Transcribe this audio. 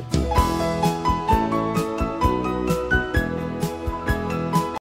Bye.